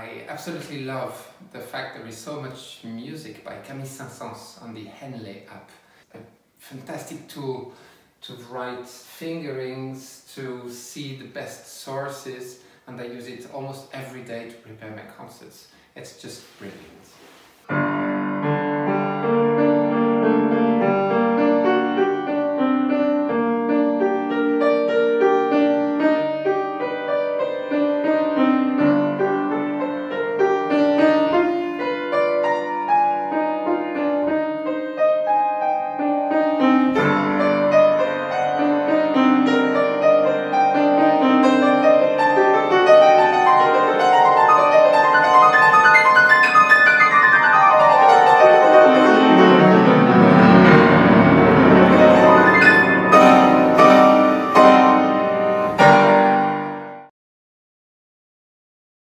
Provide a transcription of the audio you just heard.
I absolutely love the fact there is so much music by Camille Saint-Saëns on the Henle app. A fantastic tool to write fingerings, to see the best sources, and I use it almost every day to prepare my concerts. It's just brilliant.